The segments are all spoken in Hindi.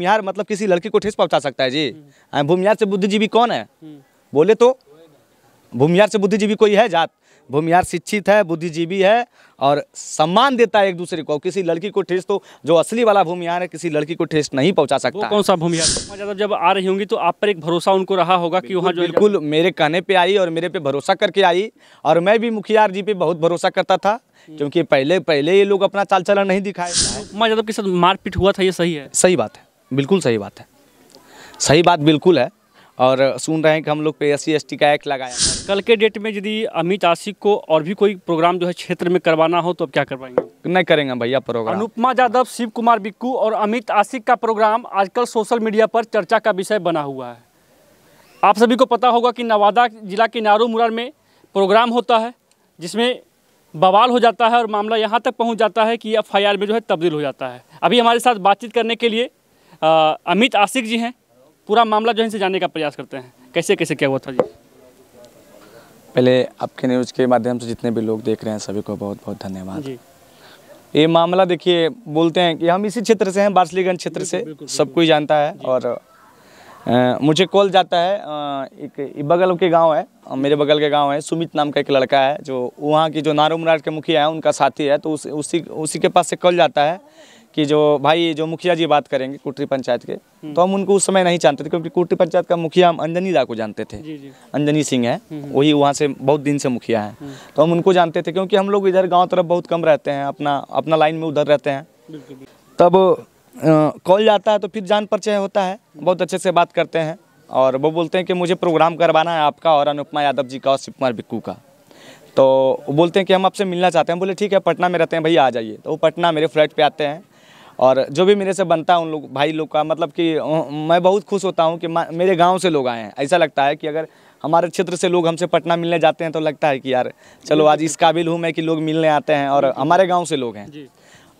भूमिहार मतलब किसी लड़की को ठेस पहुँचा सकता है जी। हाँ, भूमिहार से बुद्धिजीवी कौन है? बोले तो भूमिहार से बुद्धिजीवी कोई है जात? भूमिहार शिक्षित है बुद्धिजीवी है और सम्मान देता है एक दूसरे को। किसी लड़की को ठेस तो जो असली वाला भूमिहार है किसी लड़की को ठेस नहीं पहुँचा सकता। कौन सा भूमिहार? यादव जब आ रही होंगी तो आप पर एक भरोसा उनको रहा होगा कि वहाँ जो बिल्कुल मेरे कहने पे आई और मेरे पे भरोसा करके आई। और मैं भी मुखियार जी पे बहुत भरोसा करता था क्योंकि पहले पहले ये लोग अपना चाल चलन नहीं दिखाए। सुषमा यादव के साथ मारपीट हुआ था ये सही है? सही बात है। बिल्कुल सही बात है। सही बात बिल्कुल है और सुन रहे हैं कि हम लोग पे एस सी का एक्ट लगाया कल के डेट में यदि अमित आशिक को और भी कोई प्रोग्राम जो है क्षेत्र में करवाना हो तो अब क्या करवाएँगे? नहीं करेंगे भैया प्रोग्राम। अनुपमा यादव शिव कुमार बिक्कू और अमित आशिक का प्रोग्राम आजकल सोशल मीडिया पर चर्चा का विषय बना हुआ है। आप सभी को पता होगा कि नवादा जिला के नारू मुरार में प्रोग्राम होता है जिसमें बवाल हो जाता है और मामला यहाँ तक पहुँच जाता है कि एफ़ में जो है तब्दील हो जाता है। अभी हमारे साथ बातचीत करने के लिए अमित आशिक जी हैं। पूरा मामला जो है इनसे जानने का प्रयास करते हैं। कैसे कैसे क्या हुआ था जी? पहले आपके न्यूज़ के माध्यम से जितने भी लोग देख रहे हैं सभी को बहुत बहुत धन्यवाद। जी। ये मामला देखिए बोलते हैं कि हम इसी क्षेत्र से हैं बार्सलीगंज क्षेत्र से। सब कोई जानता है और अ, मुझे कॉल जाता है एक एक बगल के गाँव है मेरे बगल के गाँव है सुमित नाम का एक लड़का है जो वहाँ की जो नारो मुरार के मुखिया है उनका साथी है तो उस, उसी उसी के पास से कॉल जाता है। कि जो भाई जो मुखिया जी बात करेंगे कुटरी पंचायत के तो हम उनको उस समय नहीं जानते थे क्योंकि कुटरी पंचायत का मुखिया हम अंजनी दा को जानते थे। जी जी। अंजनी सिंह है वही वहाँ से बहुत दिन से मुखिया है। तो हम उनको जानते थे क्योंकि हम लोग इधर गाँव तरफ़ बहुत कम रहते हैं अपना अपना लाइन में उधर रहते हैं। तब कॉल जाता है तो फिर जान परिचय होता है बहुत अच्छे से बात करते हैं। और वो बोलते हैं कि मुझे प्रोग्राम करवाना है आपका और अनुपमा यादव जी का और शिव कुमार बिक्कू का। तो वो बोलते हैं कि हम आपसे मिलना चाहते हैं। बोले ठीक है पटना में रहते हैं भैया आ जाइए। तो वो पटना मेरे फ्लैट पे आते हैं। और जो भी मेरे से बनता है उन लोग भाई लोग का मतलब कि मैं बहुत खुश होता हूँ कि मेरे गाँव से लोग आए हैं। ऐसा लगता है कि अगर हमारे क्षेत्र से लोग हमसे पटना मिलने जाते हैं तो लगता है कि यार चलो आज इस काबिल हूँ मैं कि लोग मिलने आते हैं और हमारे गाँव से लोग हैं।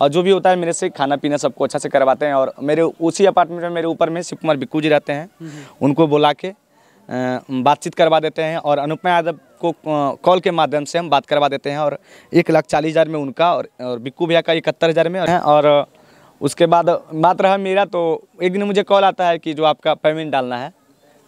और जो भी होता है मेरे से खाना पीना सबको अच्छा से करवाते हैं और मेरे उसी अपार्टमेंट में मेरे ऊपर में शिव कुमार बिक्कू जी रहते हैं। उनको बुला के बातचीत करवा देते हैं और अनुपमा यादव को कॉल के माध्यम से हम बात करवा देते हैं और एक लाख चालीस हज़ार में उनका और, और बिक्कू भैया का इकहत्तर हज़ार में और उसके बाद बात रहा मेरा तो एक दिन मुझे कॉल आता है कि जो आपका पेमेंट डालना है।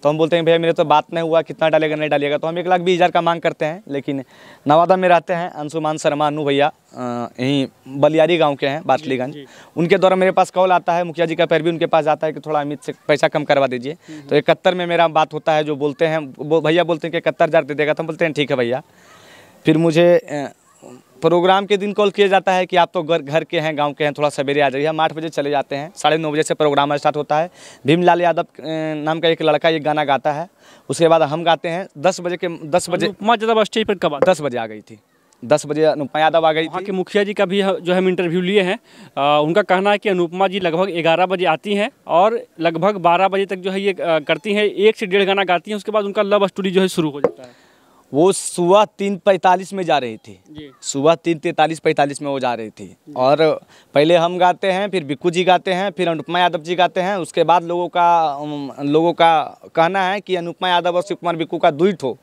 तो हम बोलते हैं भैया मेरे तो बात नहीं हुआ कितना डालेगा नहीं डालिएगा तो हम एक लाख बीस हज़ार का मांग करते हैं लेकिन नवादा में रहते हैं अंशुमान शर्मा अनु भैया यहीं बलियारी गाँव के हैं बाटलीगंज। उनके द्वारा मेरे पास कॉल आता है मुखिया जी का पैर भी उनके पास जाता है कि थोड़ा अमित से पैसा कम करवा दीजिए। तो इकहत्तर में मेरा बात होता है जो बोलते हैं भैया बोलते हैं कि इकहत्तर हज़ार दे देगा तो हम बोलते हैं ठीक है भैया। फिर मुझे प्रोग्राम के दिन कॉल किया जाता है कि आप तो घर घर के हैं गाँव के हैं थोड़ा सवेरे आ जाइए। हम आठ बजे चले जाते हैं। साढ़े नौ बजे से प्रोग्राम स्टार्ट होता है। भीमलाल यादव नाम का एक लड़का ये गाना गाता है। उसके बाद हम गाते हैं। दस बजे के दस बजे अनुपमा यादव स्टेज पर कब दस बजे आ गई थी। दस बजे अनुपमा यादव आ गई वहाँ के मुखिया जी का भी जो हम इंटरव्यू लिए हैं उनका कहना है कि अनुपमा जी लगभग ग्यारह बजे आती हैं और लगभग बारह बजे तक जो है ये करती हैं। एक से डेढ़ गाना गाती हैं। उसके बाद उनका लव स्टोरी जो है शुरू हो जाता है। वो सुबह तीन पैंतालीस में जा रही थी। सुबह तीन तैंतालीस पैंतालीस में वो जा रही थी। और पहले हम गाते हैं फिर बिक्कू जी गाते हैं फिर अनुपमा यादव जी गाते हैं। उसके बाद लोगों का लोगों का कहना है कि अनुपमा यादव और शिव कुमार बिक्कू का दुईट हो।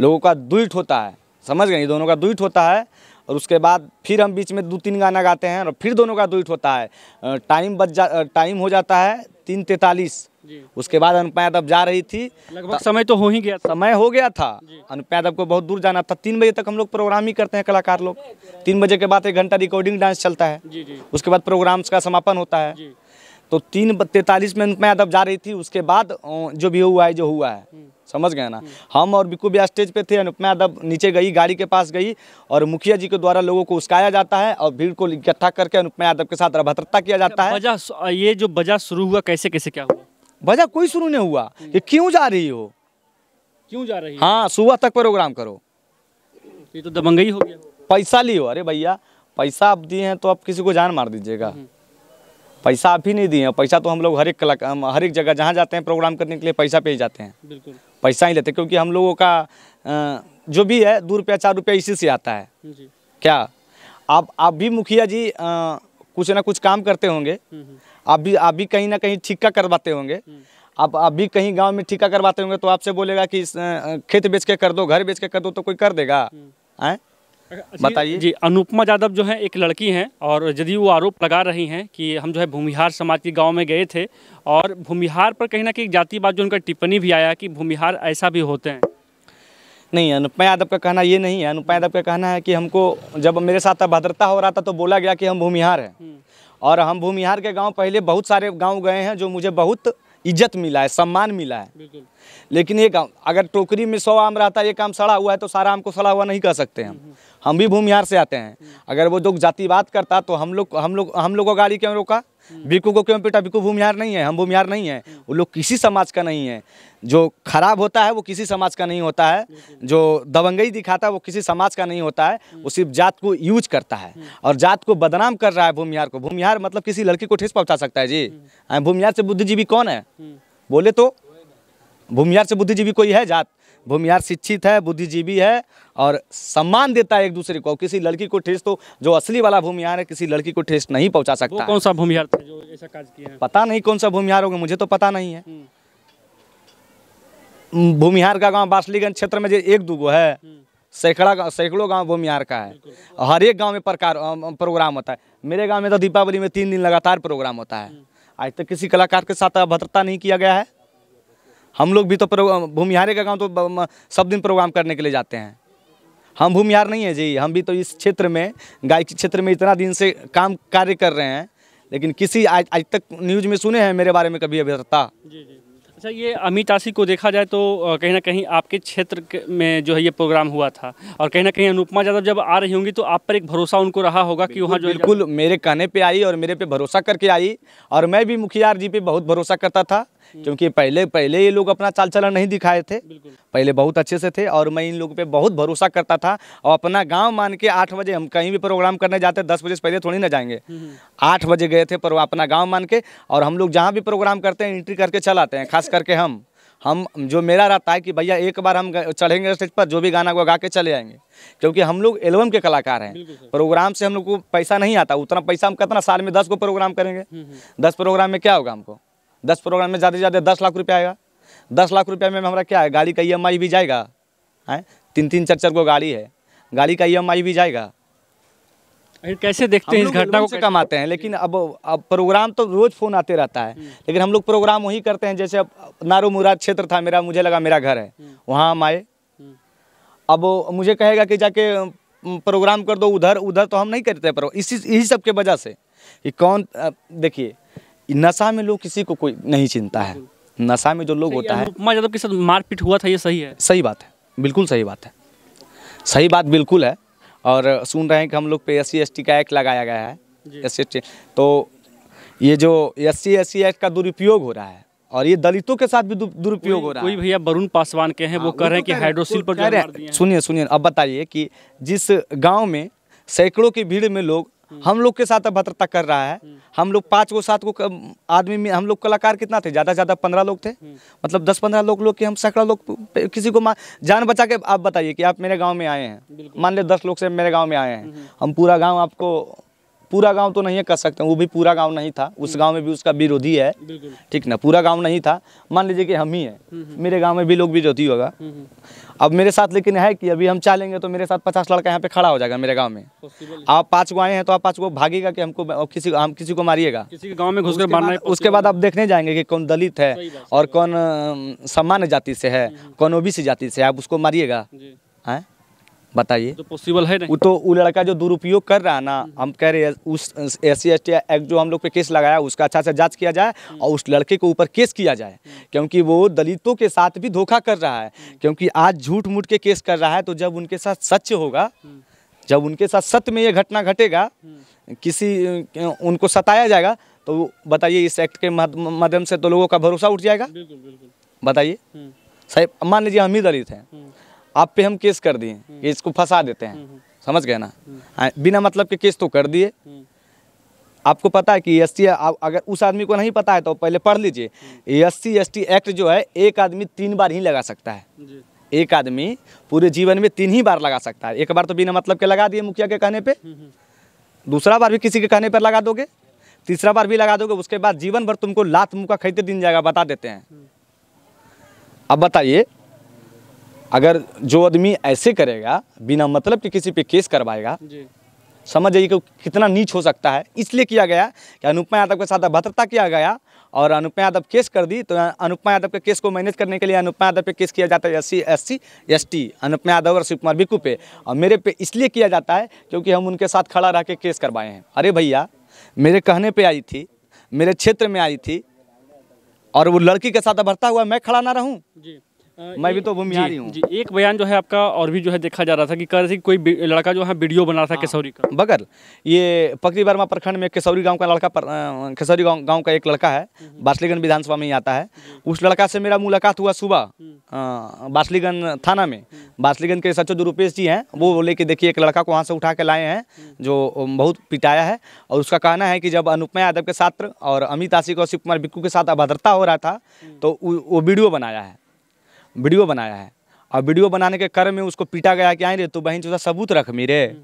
लोगों का दुईट होता है। समझ गए? दोनों का दुईट होता है। और उसके बाद फिर हम बीच में दो तीन गाना गाते हैं और फिर दोनों का दुईट होता है। टाइम बच जा टाइम हो जाता है तीन तैंतालीस। उसके बाद अनुपमा यादव जा रही थी। लगभग समय तो हो ही गया समय हो गया था। अनुपमा यादव को बहुत दूर जाना था। तीन बजे तक हम लोग प्रोग्राम ही करते हैं कलाकार लोग। तीन बजे के बाद एक घंटा रिकॉर्डिंग डांस चलता है। जी जी। उसके बाद प्रोग्राम्स का समापन होता है। जी। तो तीन तैतालीस में अनुपमा यादव जा रही थी। उसके बाद जो भी हुआ है जो हुआ है। समझ गए ना? हम और बिकू भी स्टेज पे थे। अनुपमा यादव नीचे गई गाड़ी के पास गई और मुखिया जी के द्वारा लोगों को उस्काया जाता है और भीड़ को इकट्ठा करके अनुपमा यादव के साथ अभद्रता किया जाता है। ये जो बजा शुरू हुआ कैसे कैसे क्या हुआ? वजह कोई शुरू नहीं हुआ कि क्यों जा रही हो? क्यों जा रही हाँ? सुबह तक प्रोग्राम करो। ये तो दबंगई हो गया। पैसा लियो। अरे भैया पैसा आप दिए हैं तो आप किसी को जान मार दीजिएगा। पैसा आप ही नहीं दिए हैं। पैसा तो हम लोग हर एक कला हर एक जगह जहाँ जाते हैं प्रोग्राम करने के लिए पैसा पे ही जाते हैं। बिल्कुल। पैसा ही लेते हैं क्योंकि हम लोगों का जो भी है दो रुपया चार रुपया इसी से आता है। जी। क्या? आप आप भी मुखिया जी कुछ ना कुछ काम करते होंगे। हम्म, हम्म, आप भी आप भी कहीं ना कहीं ठिक्का करवाते होंगे। आप आप भी कहीं गाँव में ठिक्का करवाते होंगे तो आपसे बोलेगा कि खेत बेच के कर दो घर बेच के कर दो तो कोई कर देगा। आए? बताइए। जी अनुपमा यादव जो है एक लड़की हैं और यदि वो आरोप लगा रही हैं कि हम जो है भूमिहार समाज के गाँव में गए थे और भूमिहार पर कहीं ना कहीं जातिवाद जो उनका टिप्पणी भी आया कि भूमिहार ऐसा भी होते हैं। नहीं अनुपमा यादव का कहना ये नहीं है। अनुपमा यादव का कहना है कि हमको जब मेरे साथ अभद्रता हो रहा था तो बोला गया कि हम भूमिहार हैं। और हम भूमिहार के गाँव पहले बहुत सारे गाँव गए हैं जो मुझे बहुत इज़्ज़त मिला है सम्मान मिला है। लेकिन ये गाँव अगर टोकरी में सौ आम रहता है एक आम सड़ा हुआ है तो सारा आम को सड़ा हुआ नहीं कह सकते हम। हम भी भूमिहार से आते हैं। अगर वो लोग जातिवाद करता तो हम लोग हम लोग हम लोग को गाड़ी क्यों रोका? बिकू को क्यों पीटा? बिकू भूमिहार नहीं है, हम भूमिहार नहीं है। वो लोग किसी समाज का नहीं है। जो खराब होता है वो किसी समाज का नहीं होता है। जो दबंगई दिखाता है वो किसी समाज का नहीं होता है। वो सिर्फ़ जात को यूज़ करता है। और जात को बदनाम कर रहा है भूमिहार को। भूमिहार मतलब किसी लड़की को ठेस पहुँचा सकता है, जी। भूमिहार से बुद्धिजीवी कौन है? बोले तो भूमिहार से बुद्धिजीवी कोई है जात? भूमिहार शिक्षित है बुद्धिजीवी है और सम्मान देता है एक दूसरे को। किसी लड़की को ठेस तो जो असली वाला भूमिहार है किसी लड़की को ठेस नहीं पहुँचा सकता। है। कौन सा भूमिहार थे जो ऐसा काज हैं? पता नहीं कौन सा भूमिहार होगा मुझे तो पता नहीं है। हम्म, भूमिहार का गाँव बासलीगंज क्षेत्र में जो एक दूगो है हम्म, सैकड़ा सैकड़ों गाँव भूमिहार का है। हर एक गाँव में प्रकार प्रोग्राम होता है। मेरे गाँव में तो दीपावली में तीन दिन लगातार प्रोग्राम होता है। आज तक किसी कलाकार के साथ अभद्रता नहीं किया गया है। हम लोग भी तो भूमिहारे का गाँव तो सब दिन प्रोग्राम करने के लिए जाते हैं। हम भूमिहार नहीं है जी हम भी तो इस क्षेत्र में गायकी क्षेत्र में इतना दिन से काम कार्य कर रहे हैं लेकिन किसी आज आज तक न्यूज़ में सुने हैं मेरे बारे में कभी अभद्रता जी जी। अच्छा ये अमित आशी को देखा जाए तो कहीं ना कहीं आपके क्षेत्र में जो है ये प्रोग्राम हुआ था और कहीं ना कहीं अनुपमा यादव जब आ रही होंगी तो आप पर एक भरोसा उनको रहा होगा कि वहाँ जो बिल्कुल मेरे कहने पे आई और मेरे पे भरोसा करके आई और मैं भी मुखियार जी पे बहुत भरोसा करता था क्योंकि पहले पहले ये लोग अपना चाल चलन नहीं दिखाए थे। पहले बहुत अच्छे से थे और मैं इन लोगों पे बहुत भरोसा करता था और अपना गाँव मान के आठ बजे हम कहीं भी प्रोग्राम करने जाते दस बजे से पहले थोड़ी ना जाएँगे। आठ बजे गए थे पर अपना गाँव मान के और हम लोग जहाँ भी प्रोग्राम करते हैं एंट्री करके चल आते हैं खास करके हम। हम जो मेरा रहता है कि भैया एक बार हम चढ़ेंगे स्टेज पर जो भी गाना गा के चले आएँगे। क्योंकि हम लोग एल्बम के कलाकार हैं। प्रोग्राम से हम लोग को पैसा नहीं आता उतना पैसा हम कितना साल में दस को प्रोग्राम करेंगे। दस प्रोग्राम में क्या होगा हमको? दस प्रोग्राम में ज़्यादा से ज़्यादा दस लाख रुपया आएगा। दस लाख रुपया में हमारा क्या है? गाड़ी का ई भी जाएगा। हैं? तीन तीन चार चार को गाड़ी है। गाड़ी का ई भी जाएगा। कैसे देखते हैं इस घटना को कमाते हैं लेकिन अब अब प्रोग्राम तो रोज फ़ोन आते रहता है। लेकिन हम लोग प्रोग्राम वही करते हैं जैसे अब नारो मुराद क्षेत्र था मेरा मुझे लगा मेरा घर है। वहाँ हम आए। हम्म, अब मुझे कहेगा कि जाके प्रोग्राम कर दो उधर उधर तो हम नहीं करते पर इसी यही सब के वजह से। कि कौन देखिए नशा में लोग किसी को कोई नहीं चिंता है। नशा में जो लोग होता है। अनुपमा यादव के साथ मारपीट हुआ था ये सही है? सही बात है बिल्कुल सही बात है। सही बात बिल्कुल है और सुन रहे हैं कि हम लोग पे एस सी का एक्ट लगाया गया है। एस सी तो ये जो एस सी एक्ट का दुरुपयोग हो रहा है और ये दलितों के साथ भी दुरुपयोग हो रहा है। कोई भैया वरुण पासवान के हैं वो हाँ, कह रहे हैं तो कि हाइड्रोसिल पर सुनिए सुनिए अब बताइए कि जिस गाँव में सैकड़ों की भीड़ में लोग हम लोग के साथ अभद्रता कर रहा है। हम लोग पाँच को सात को आदमी में हम लोग कलाकार कितना थे? ज़्यादा से ज़्यादा पंद्रह लोग थे। मतलब दस पंद्रह लोग लोग के हम सैकड़ा लोग किसी को जान बचा के आप बताइए कि आप मेरे गाँव में आए हैं। मान ले दस लोग से मेरे गाँव में आए हैं। हम पूरा गाँव आपको पूरा गाँव तो नहीं है कह सकते वो भी पूरा गाँव नहीं था। उस गाँव में भी उसका विरोधी है। ठीक ना? पूरा गाँव नहीं था। मान लीजिए कि हम ही हैं। मेरे गाँव में भी लोग विरोधी होगा। अब मेरे साथ लेकिन है कि अभी हम चाहेंगे तो मेरे साथ पचास लड़का यहाँ पे खड़ा हो जाएगा मेरे गाँव में। आप पाँच गो आए हैं तो आप पाँच गो भागेगा कि हमको किसी हम किसी को मारिएगा। किसी के में घुसकर उसके मारना बाद, उसके बाद आप देखने जाएँगे कि कौन दलित है और कौन सामान्य जाति से है कौन ओबीसी जाति से है। आप उसको मारिएगा। हैं? बताइए। तो पॉसिबल है नहीं। वो तो वो लड़का जो दुरुपयोग कर रहा है ना हम कह रहे हैं उस S C S T act जो हम लोग पे केस लगाया उसका अच्छा से जाँच किया जाए और उस लड़के के ऊपर केस किया जाए। क्योंकि वो दलितों के साथ भी धोखा कर रहा है। क्योंकि आज झूठ मूठ के केस कर रहा है तो जब उनके साथ सच होगा जब उनके साथ सत्य में ये घटना घटेगा किसी उनको सताया जाएगा तो बताइए इस एक्ट के माध्यम से तो लोगों का भरोसा उठ जाएगा। बिल्कुल बिल्कुल। बताइए। हम्म, सही मान लीजिए हम ही दलित हैं। हम्म, आप पे हम केस कर दिए कि इसको फंसा देते हैं। समझ गए ना? हाँ, बिना मतलब के केस तो कर दिए। हम्म, आपको पता है कि एस टी अगर उस आदमी को नहीं पता है तो पहले पढ़ लीजिए। S C S T act जो है एक आदमी तीन बार ही लगा सकता है। जी। एक आदमी पूरे जीवन में तीन ही बार लगा सकता है। एक बार तो बिना मतलब के लगा दिए मुखिया के कहने पे। हम्म, हम्म, दूसरा बार भी किसी के कहने पर लगा दोगे। तीसरा बार भी लगा दोगे उसके बाद जीवन भर तुमको लात मुका खरीदते दिन जाएगा बता देते हैं। अब बताइए अगर जो आदमी ऐसे करेगा बिना मतलब के किसी पे केस करवाएगा जी। समझ जाइए कि कितना नीच हो सकता है। इसलिए किया गया कि अनुपमा यादव के साथ अभद्रता किया गया और अनुपमा यादव केस कर दी तो अनुपमा यादव के केस को मैनेज करने के लिए अनुपमा यादव पे केस किया जाता है S C S C S T Anupama Yadav और शिव कुमार बिक्कू पे। और मेरे पे इसलिए किया जाता है क्योंकि हम उनके साथ खड़ा रह के केस करवाए हैं। अरे भैया मेरे कहने पर आई थी मेरे क्षेत्र में आई थी और वो लड़की के साथ अभरता हुआ मैं खड़ा ना रहूँ? जी। मैं भी तो भूमिहार ही हूँ। जी एक बयान जो है आपका और भी जो है देखा जा रहा था कि कह रहे थे कि कोई लड़का जो है वीडियो बना रहा था केसौरी का। बगल ये पकड़ी वर्मा प्रखंड में केसौरी गाँव का लड़का केसौरी गाँव गाँव का एक लड़का है बासलीगंज विधानसभा में ही आता है। उस लड़का से मेरा मुलाकात हुआ सुबह बासलीगंज थाना में। बासलीगंज के सचो रुपेश जी हैं वो बोले कि देखिए एक लड़का को वहाँ से उठा के लाए हैं जो बहुत पिटाया है। और उसका कहना है कि जब अनुपमा यादव के छात्र और अमित आशिक और शिव कुमार बिक्कू के साथ अभद्रता हो रहा था तो वो वीडियो बनाया है। वीडियो बनाया है। और वीडियो बनाने के क्रम में उसको पीटा गया कि आई रे तो बहन चूसा सबूत रख मेरे।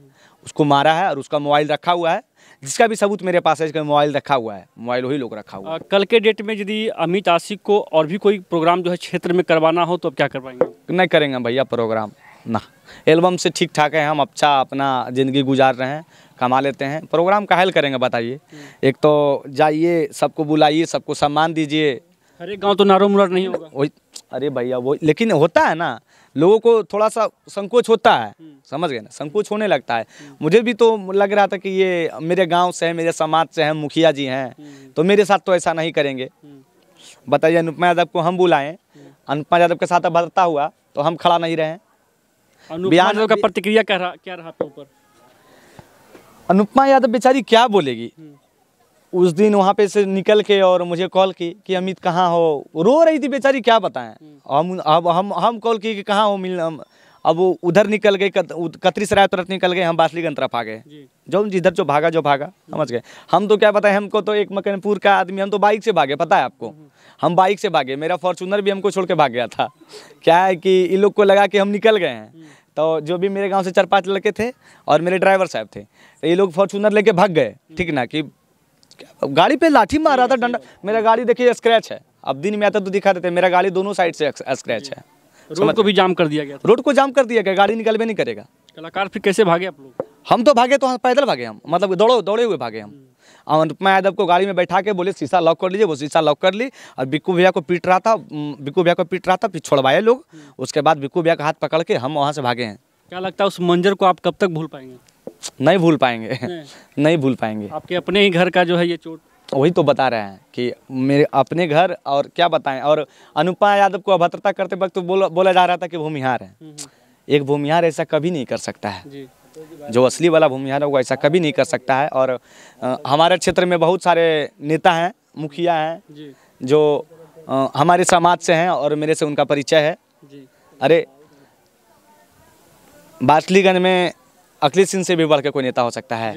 उसको मारा है और उसका मोबाइल रखा हुआ है। जिसका भी सबूत मेरे पास है इसका मोबाइल रखा हुआ है। मोबाइल वही लोग रखा हुआ अ, कल के डेट में यदि अमित आशिक को और भी कोई प्रोग्राम जो है क्षेत्र में करवाना हो तो अब क्या करवाएँगे? नहीं करेंगे भैया प्रोग्राम ना। एल्बम से ठीक ठाक है हम अच्छा अपना ज़िंदगी गुजार रहे हैं कमा लेते हैं। प्रोग्राम का हल करेंगे बताइए। एक तो जाइए सबको बुलाइए सबको सम्मान दीजिए। हर एक गाँव तो नारो मुरार नहीं होगा। वही अरे भैया वो लेकिन होता है ना लोगों को थोड़ा सा संकोच होता है। समझ गए ना? संकोच होने लगता है। मुझे भी तो लग रहा था कि ये मेरे गाँव से है मेरे समाज से हैं मुखिया जी हैं तो मेरे साथ तो ऐसा नहीं करेंगे। बताइए अनुपमा यादव को हम बुलाएँ। अनुपमा यादव के साथ अभद्रता हुआ तो हम खड़ा नहीं रहे। बयान- यादव का प्रतिक्रिया क्या रहा क्या रहा आपके ऊपर? अनुपमा यादव बेचारी क्या बोलेगी? उस दिन वहाँ पे से निकल के और मुझे कॉल की कि अमित कहाँ हो? रो रही थी बेचारी क्या बताएँ? हम अब हम हम कॉल की कि कहाँ हो मिल हम- अब वो उधर निकल गए कत, कतरी सराय तरफ़ निकल गए हम बासलीगंज तरफ़ आ गए। जी। जो जिधर जो भागा जो भागा समझ गए। हम तो क्या बताएँ हमको तो एक मकनपुर का आदमी हम तो बाइक से भागे पता है आपको? हम बाइक से भागे मेरा फॉर्चूनर भी हमको छोड़ के भाग गया था। क्या है कि इन लोग को लगा कि हम निकल गए हैं। तो जो भी मेरे गाँव से चार पाँच लड़के थे और मेरे ड्राइवर साहब थे तो ये लोग फॉर्चूनर लेके भाग गए ठीक ना कि गाड़ी पे लाठी मार रहा था डंडा। मेरा गाड़ी देखिए स्क्रैच है। अब दिन में आता तो दिखा देते मेरा गाड़ी दोनों साइड से स्क्रैच है। रोड को भी जाम कर दिया गया रोड को जाम कर दिया गया। गाड़ी निकलबे नहीं करेगा। कलाकार फिर कैसे भागे आप लोग? हम तो भागे तो हम पैदल भागे हम। मतलब दौड़ो दौड़े हुए भागे हम। और मैं यादव को गाड़ी में बैठा के बोले शीशा लॉक कर लीजिए वो शीशा लॉक कर ली। और बिक्कू भैया को पीट रहा था बिक्कू भैया को पीट रहा था फिर छोड़वाए लोग। उसके बाद बिक्कू भैया का हाथ पकड़ के हम वहाँ से भागे हैं। क्या लगता है उस मंजर को आप कब तक भूल पाएँगे? नहीं भूल पाएँगे। नहीं। नहीं भूल पाएँगे। आपके अपने ही घर का जो है ये चोट? वही तो बता रहे हैं कि मेरे अपने घर और क्या बताएँ और अनुपमा यादव को अभद्रता करते वक्त तो बोला बोला जा रहा था कि भूमिहार है। एक भूमिहार ऐसा कभी नहीं कर सकता है। जी। जो असली वाला भूमिहार है वो ऐसा कभी नहीं कर सकता है। और हमारे क्षेत्र में बहुत सारे नेता हैं मुखिया हैं जो। हमारे समाज से हैं और मेरे से उनका परिचय है। अरे बाटलीगंज में अखिलेश सिंह से भी बढ़ के कोई नेता हो सकता है।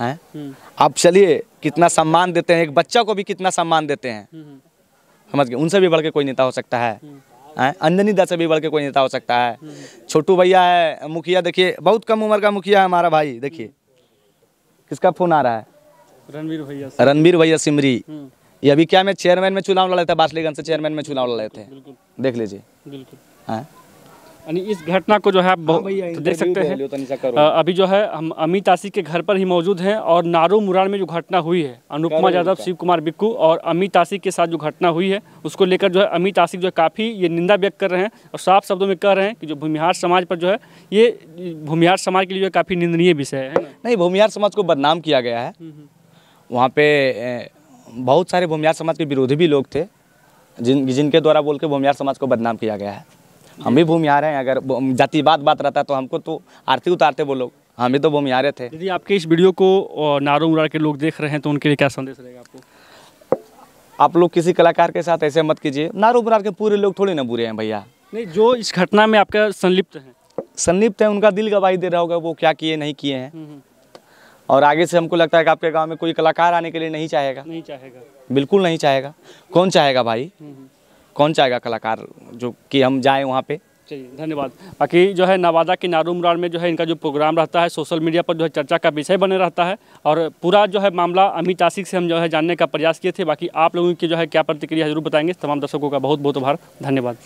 हैं? हम्म, आप चलिए कितना सम्मान देते हैं एक बच्चा को भी कितना सम्मान देते हैं। हम्म, समझ गए? उनसे भी बढ़ के कोई नेता हो सकता है। हम्म, हैं? अंजनी दा से भी बढ़ के कोई नेता हो सकता है। छोटू भैया है मुखिया देखिए बहुत कम उम्र का मुखिया है हमारा भाई देखिए। किसका फ़ोन आ रहा है? रणवीर भैया रणवीर भैया सिमरी। हम्म, ये अभी क्या मैं चेयरमैन में चुनाव लड़े थे? बासलीगंज से चेयरमैन में चुनाव लड़े थे। देख लीजिए। बिल्कुल। हैं? यानी इस घटना को जो है आप बहुत तो देख सकते हैं। अभी जो है हम अमित आशिक के घर पर ही मौजूद हैं और नारो मुरार में जो घटना हुई है अनुपमा यादव शिव कुमार बिक्कू और अमित आशिक के साथ जो घटना हुई है उसको लेकर जो है अमित आशिक जो है काफ़ी ये निंदा व्यक्त कर रहे हैं और साफ़ शब्दों में कह रहे हैं कि जो भूमिहार समाज पर जो है ये भूमिहार समाज के लिए जो है काफ़ी निंदनीय विषय है नहीं भूमिहार समाज को बदनाम किया गया है। हम्म, वहाँ पे बहुत सारे भूमिहार समाज के विरोधी भी लोग थे जिन जिनके द्वारा बोल के भूमिहार समाज को बदनाम किया गया है। हम भी भूमि भूमिहार हैं अगर जातिवाद बात रहता तो हमको तो आरती उतारते वो लोग। हम भी तो भूमिहारे थे। यदि आपके इस वीडियो को नारो मुरार के लोग देख रहे हैं तो उनके लिए क्या संदेश रहेगा आपको? आप लोग किसी कलाकार के साथ ऐसे मत कीजिए। नारो बुरार के पूरे लोग थोड़े ना बुरे हैं भैया। नहीं जो इस घटना में आपका संलिप्त है। संलिप्त है उनका दिल गवाही दे रहा होगा वो क्या किए नहीं किए हैं। हम्म, हम्म, और आगे से हमको लगता है कि आपके गाँव में कोई कलाकार आने के लिए नहीं चाहेगा। नहीं चाहेगा। बिल्कुल नहीं चाहेगा। कौन चाहेगा भाई? हम्म। कौन चाहेगा कलाकार जो कि हम जाएँ वहाँ पर चलिए, धन्यवाद। बाकी जो है नवादा के नारू मुरार में जो है इनका जो प्रोग्राम रहता है, सोशल मीडिया पर जो है चर्चा का विषय बने रहता है और पूरा जो है मामला अमित आशिक से हम जो है जानने का प्रयास किए थे। बाकी आप लोगों की जो है क्या प्रतिक्रिया ज़रूर बताएँगे। तमाम दर्शकों का बहुत बहुत आभार। धन्यवाद।